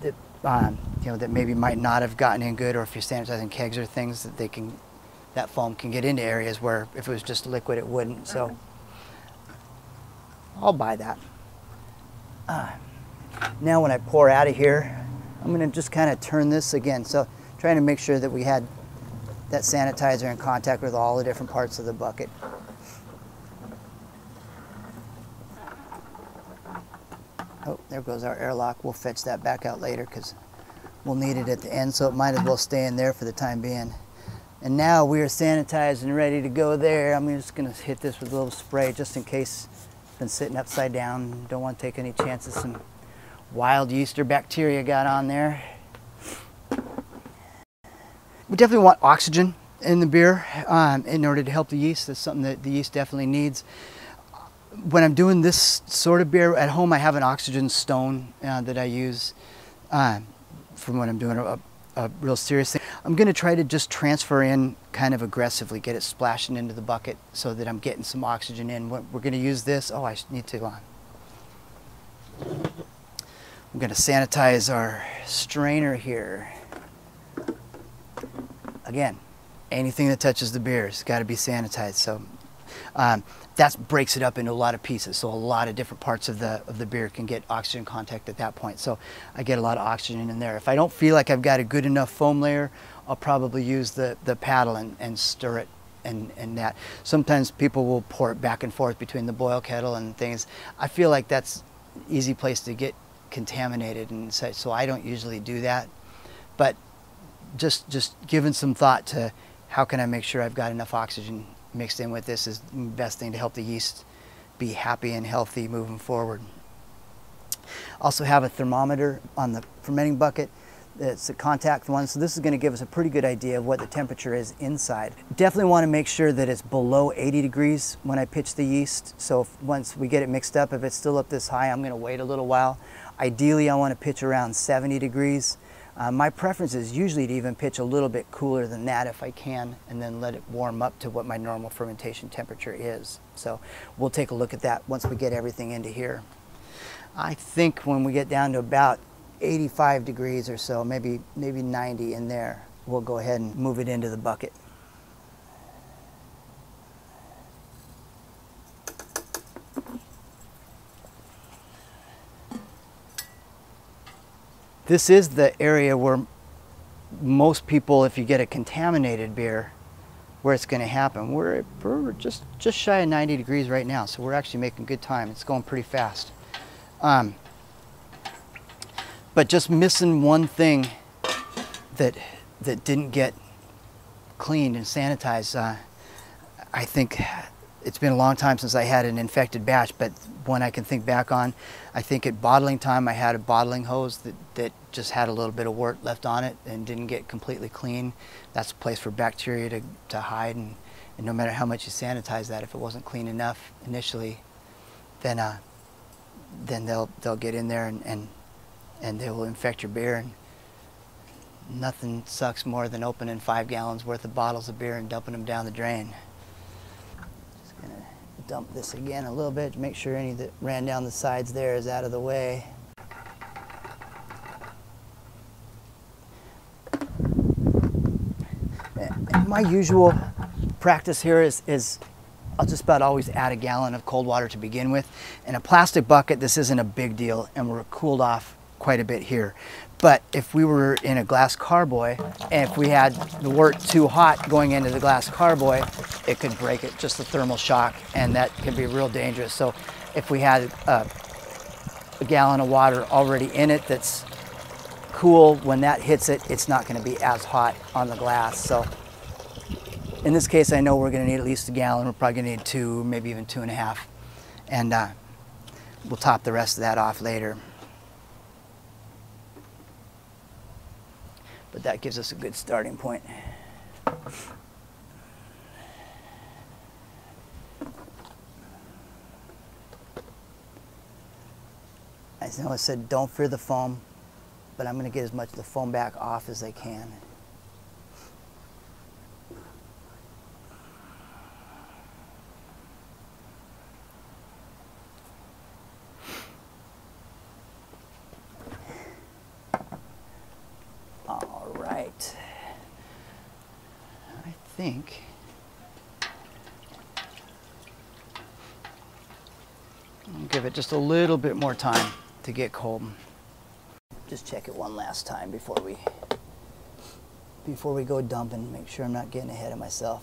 that, um, you know, that maybe might not have gotten in good, or if you're sanitizing kegs or things that they can that foam can get into areas where if it was just liquid, it wouldn't. So I'll buy that. Uh, now when I pour out of here, I'm gonna just kind of turn this again. So trying to make sure that we had that sanitizer in contact with all the different parts of the bucket. Oh, there goes our airlock. We'll fetch that back out later because we'll need it at the end, so it might as well stay in there for the time being. And now we are sanitized and ready to go there. I'm just gonna hit this with a little spray just in case been sitting upside down. Don't want to take any chances. Some wild yeast or bacteria got on there. We definitely want oxygen in the beer um, in order to help the yeast. That's something that the yeast definitely needs. When I'm doing this sort of beer at home, I have an oxygen stone uh, that I use uh, from when I'm doing a, a real serious thing. I'm going to try to just transfer in kind of aggressively, get it splashing into the bucket so that I'm getting some oxygen in. We're going to use this. Oh, I need to. Uh, I'm going to sanitize our strainer here. Again, anything that touches the beer has got to be sanitized. So um, that breaks it up into a lot of pieces. So a lot of different parts of the of the beer can get oxygen contact at that point. So I get a lot of oxygen in there. If I don't feel like I've got a good enough foam layer, I'll probably use the, the paddle and, and stir it and, and that. Sometimes people will pour it back and forth between the boil kettle and things. I feel like that's easy place to get contaminated and such, so I don't usually do that. But just just giving some thought to how can I make sure I've got enough oxygen mixed in with this is the best thing to help the yeast be happy and healthy moving forward. Also have a thermometer on the fermenting bucket. It's a contact one, so this is going to give us a pretty good idea of what the temperature is inside. Definitely want to make sure that it's below 80 degrees when I pitch the yeast. So once we get it mixed up, if it's still up this high, I'm going to wait a little while. Ideally, I want to pitch around 70 degrees. Uh, my preference is usually to even pitch a little bit cooler than that if I can, and then let it warm up to what my normal fermentation temperature is. So we'll take a look at that once we get everything into here. I think when we get down to about 85 degrees or so, maybe, maybe 90 in there, we'll go ahead and move it into the bucket. This is the area where most people, if you get a contaminated beer, where it's going to happen. We're, we're just, just shy of 90 degrees right now, so we're actually making good time. It's going pretty fast. Um, but just missing one thing that, that didn't get cleaned and sanitized, uh, I think it's been a long time since I had an infected batch, but one I can think back on. I think at bottling time I had a bottling hose that, that just had a little bit of wort left on it and didn't get completely clean. That's a place for bacteria to, to hide and, and no matter how much you sanitize that, if it wasn't clean enough initially, then uh, then they'll they'll get in there and, and and they will infect your beer and nothing sucks more than opening five gallons worth of bottles of beer and dumping them down the drain dump this again a little bit to make sure any that ran down the sides there is out of the way. My usual practice here is, is I'll just about always add a gallon of cold water to begin with. In a plastic bucket, this isn't a big deal and we're cooled off quite a bit here. But if we were in a glass carboy, and if we had the wort too hot going into the glass carboy, it could break it, just the thermal shock, and that can be real dangerous. So if we had a, a gallon of water already in it that's cool, when that hits it, it's not gonna be as hot on the glass. So in this case, I know we're gonna need at least a gallon. We're probably gonna need two, maybe even two and a half. And uh, we'll top the rest of that off later. But that gives us a good starting point. As I said, don't fear the foam, but I'm going to get as much of the foam back off as I can. think I'll give it just a little bit more time to get cold. Just check it one last time before we before we go dumping, make sure I'm not getting ahead of myself.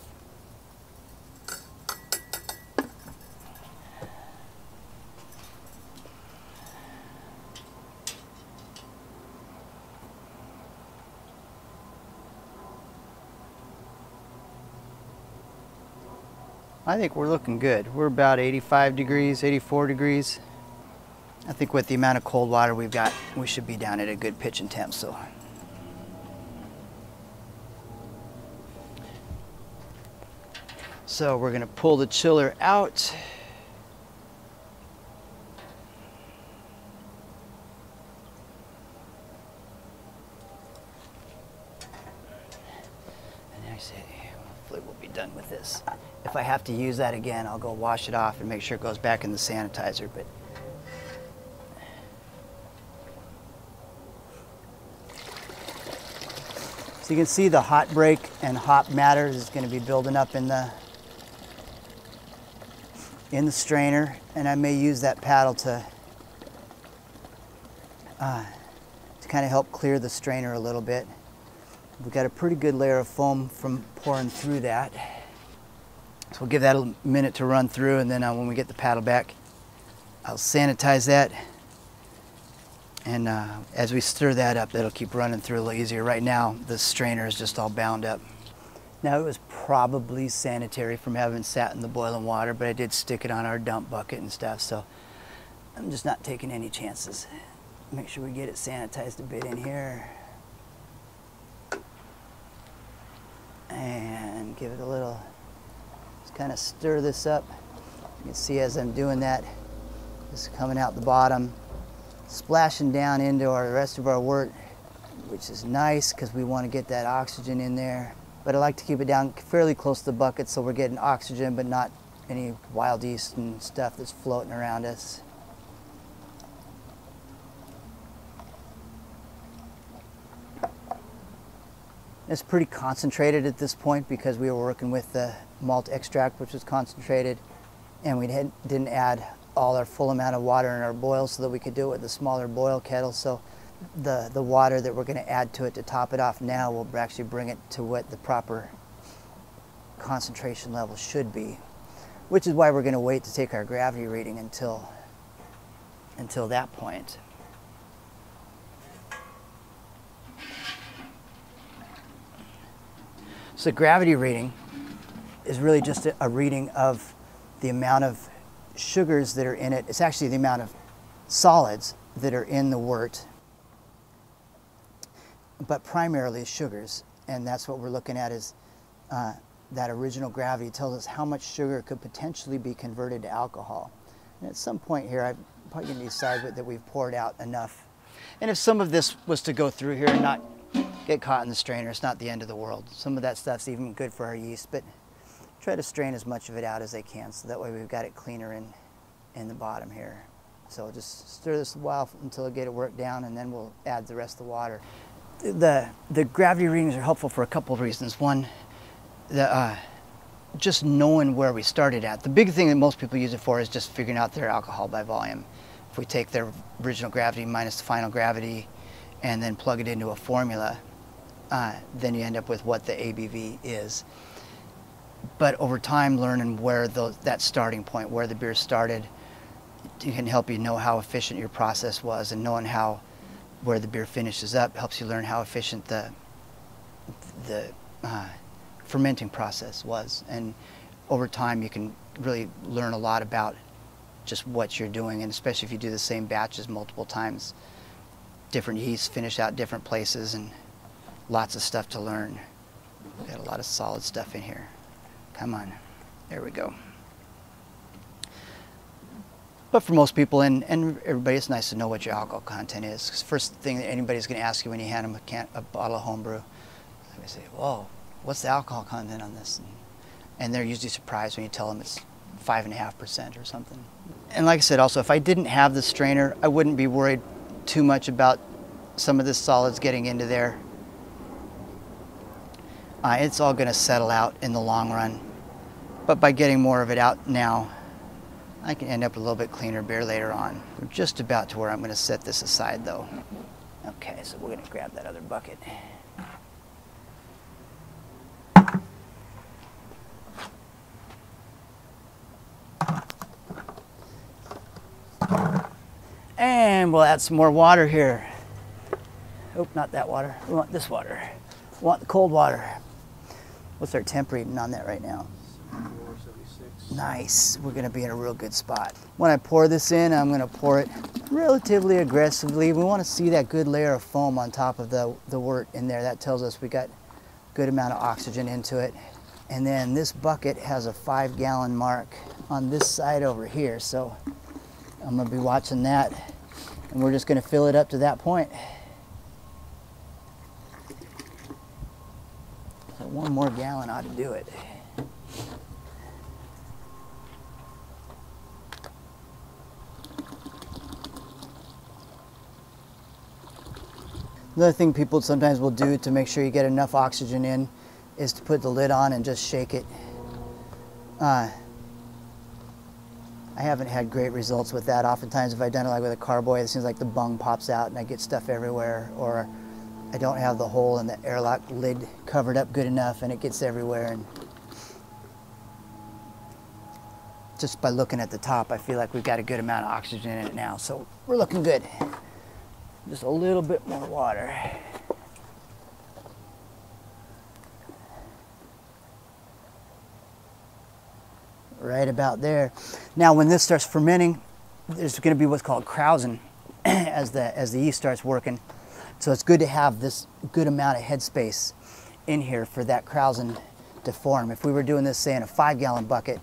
I think we're looking good. We're about 85 degrees, 84 degrees. I think with the amount of cold water we've got, we should be down at a good pitch and temp. So. So we're gonna pull the chiller out. And I say, hopefully we'll be done with this. If I have to use that again, I'll go wash it off and make sure it goes back in the sanitizer. But So you can see the hot break and hop matter is going to be building up in the in the strainer and I may use that paddle to uh, to kind of help clear the strainer a little bit. We've got a pretty good layer of foam from pouring through that. So we'll give that a minute to run through and then uh, when we get the paddle back, I'll sanitize that. And uh, as we stir that up, that'll keep running through a little easier. Right now, the strainer is just all bound up. Now it was probably sanitary from having sat in the boiling water, but I did stick it on our dump bucket and stuff, so I'm just not taking any chances. Make sure we get it sanitized a bit in here. And give it a little, just kind of stir this up. You can see as I'm doing that, it's coming out the bottom, splashing down into our, rest of our wort, which is nice because we want to get that oxygen in there but I like to keep it down fairly close to the bucket so we're getting oxygen but not any wild yeast and stuff that's floating around us. It's pretty concentrated at this point because we were working with the malt extract which was concentrated and we didn't add all our full amount of water in our boil so that we could do it with a smaller boil kettle. So the, the water that we're going to add to it to top it off now will actually bring it to what the proper concentration level should be, which is why we're going to wait to take our gravity reading until, until that point. So gravity reading is really just a, a reading of the amount of sugars that are in it. It's actually the amount of solids that are in the wort but primarily sugars. And that's what we're looking at is uh, that original gravity tells us how much sugar could potentially be converted to alcohol. And at some point here, I'm probably going to decide that we've poured out enough. And if some of this was to go through here and not get caught in the strainer, it's not the end of the world. Some of that stuff's even good for our yeast, but try to strain as much of it out as they can so that way we've got it cleaner in, in the bottom here. So just stir this a while until I get it worked down and then we'll add the rest of the water the, the gravity readings are helpful for a couple of reasons. One, the, uh, just knowing where we started at. The big thing that most people use it for is just figuring out their alcohol by volume. If we take their original gravity minus the final gravity and then plug it into a formula, uh, then you end up with what the ABV is. But over time, learning where the, that starting point, where the beer started, can help you know how efficient your process was and knowing how where the beer finishes up helps you learn how efficient the the uh, fermenting process was, and over time you can really learn a lot about just what you're doing, and especially if you do the same batches multiple times. Different yeasts finish out different places, and lots of stuff to learn. Got a lot of solid stuff in here. Come on, there we go. But for most people and, and everybody, it's nice to know what your alcohol content is. First thing that anybody's going to ask you when you hand them a, can, a bottle of homebrew, they say, "Whoa, what's the alcohol content on this?" And, and they're usually surprised when you tell them it's five and a half percent or something. And like I said, also, if I didn't have the strainer, I wouldn't be worried too much about some of the solids getting into there. Uh, it's all going to settle out in the long run. But by getting more of it out now, I can end up with a little bit cleaner beer later on. We're just about to where I'm going to set this aside though. Okay, so we're going to grab that other bucket. And we'll add some more water here. Oh, not that water. We want this water. We want the cold water. What's our temp reading on that right now? 476. Nice. We're gonna be in a real good spot. When I pour this in, I'm gonna pour it relatively aggressively. We wanna see that good layer of foam on top of the, the wort in there. That tells us we got good amount of oxygen into it. And then this bucket has a five gallon mark on this side over here. So I'm gonna be watching that and we're just gonna fill it up to that point. So one more gallon ought to do it. Another thing people sometimes will do to make sure you get enough oxygen in is to put the lid on and just shake it. Uh, I haven't had great results with that. Oftentimes if I've done it like with a carboy, it seems like the bung pops out and I get stuff everywhere or I don't have the hole in the airlock lid covered up good enough and it gets everywhere. And just by looking at the top, I feel like we've got a good amount of oxygen in it now. So we're looking good. Just a little bit more water. Right about there. Now when this starts fermenting, there's going to be what's called krausen [clears throat] as the, as the yeast starts working. So it's good to have this good amount of headspace in here for that krausen to form. If we were doing this, say, in a five gallon bucket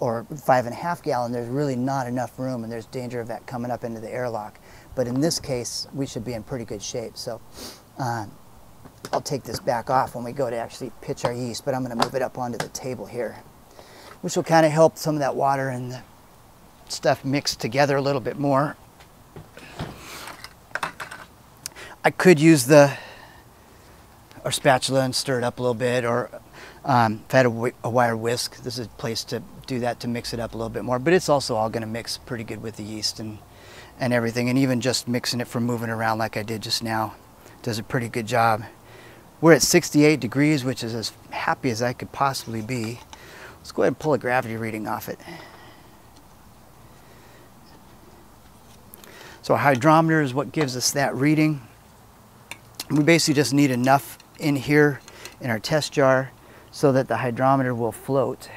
or five and a half gallon, there's really not enough room and there's danger of that coming up into the airlock. But in this case, we should be in pretty good shape. So uh, I'll take this back off when we go to actually pitch our yeast, but I'm gonna move it up onto the table here, which will kind of help some of that water and the stuff mix together a little bit more. I could use the or spatula and stir it up a little bit, or um, if I had a, a wire whisk, this is a place to do that to mix it up a little bit more. But it's also all going to mix pretty good with the yeast and and everything, and even just mixing it from moving around like I did just now does a pretty good job. We're at 68 degrees, which is as happy as I could possibly be. Let's go ahead and pull a gravity reading off it. So a hydrometer is what gives us that reading. We basically just need enough in here in our test jar so that the hydrometer will float.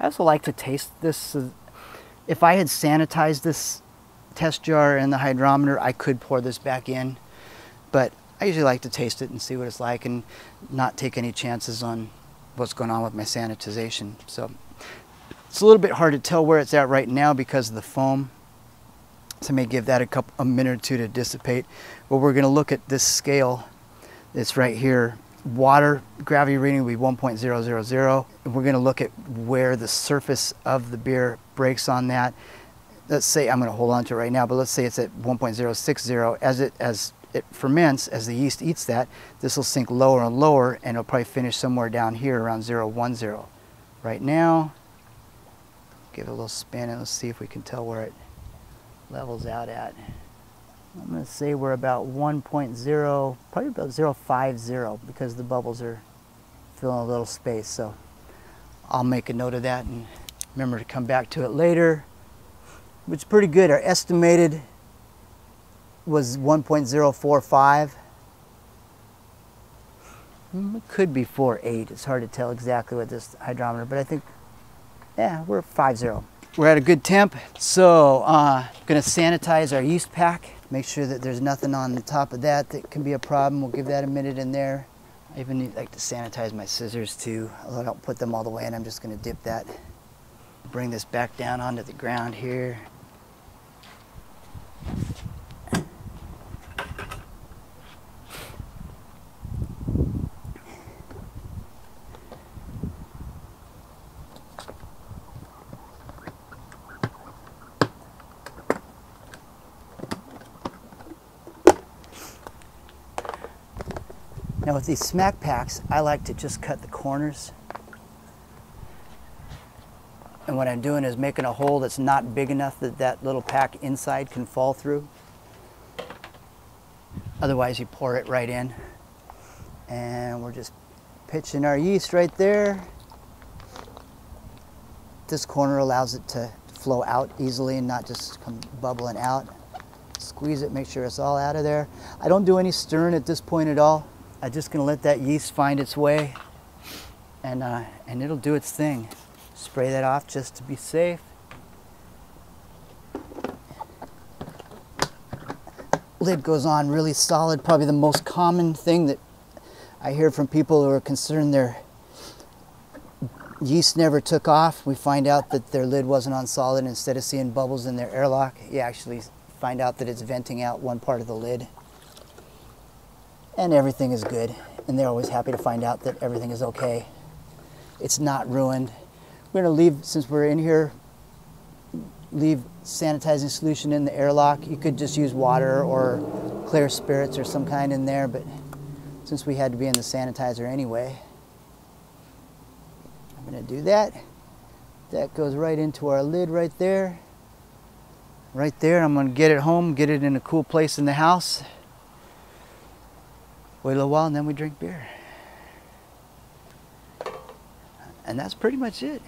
I also like to taste this. If I had sanitized this test jar and the hydrometer, I could pour this back in. But I usually like to taste it and see what it's like and not take any chances on what's going on with my sanitization. So it's a little bit hard to tell where it's at right now because of the foam. So I may give that a couple a minute or two to dissipate. But we're going to look at this scale that's right here water gravity reading will be 1.000. and We're going to look at where the surface of the beer breaks on that. Let's say I'm going to hold on to it right now, but let's say it's at 1.060. As it as it ferments, as the yeast eats that, this will sink lower and lower, and it'll probably finish somewhere down here around 0.10. Right now, give it a little spin and let's see if we can tell where it levels out at. I'm going to say we're about 1.0, probably about 0.50 because the bubbles are filling a little space. So I'll make a note of that and remember to come back to it later. Which is pretty good. Our estimated was 1.045. Hmm, it could be 4.8. It's hard to tell exactly with this hydrometer, but I think, yeah, we're 5.0. We're at a good temp, so uh, gonna sanitize our yeast pack. Make sure that there's nothing on the top of that that can be a problem. We'll give that a minute in there. I even need, like to sanitize my scissors too, although I don't put them all the way in. I'm just gonna dip that. Bring this back down onto the ground here. Now with these smack packs, I like to just cut the corners. And what I'm doing is making a hole that's not big enough that that little pack inside can fall through. Otherwise you pour it right in. And we're just pitching our yeast right there. This corner allows it to flow out easily and not just come bubbling out. Squeeze it, make sure it's all out of there. I don't do any stirring at this point at all. I'm just gonna let that yeast find its way and, uh, and it'll do its thing. Spray that off just to be safe. Lid goes on really solid, probably the most common thing that I hear from people who are concerned their yeast never took off. We find out that their lid wasn't on solid. Instead of seeing bubbles in their airlock, you actually find out that it's venting out one part of the lid. And everything is good. And they're always happy to find out that everything is okay. It's not ruined. We're gonna leave, since we're in here, leave sanitizing solution in the airlock. You could just use water or clear spirits or some kind in there, but since we had to be in the sanitizer anyway, I'm gonna do that. That goes right into our lid right there. Right there, I'm gonna get it home, get it in a cool place in the house. Wait a little while and then we drink beer. And that's pretty much it.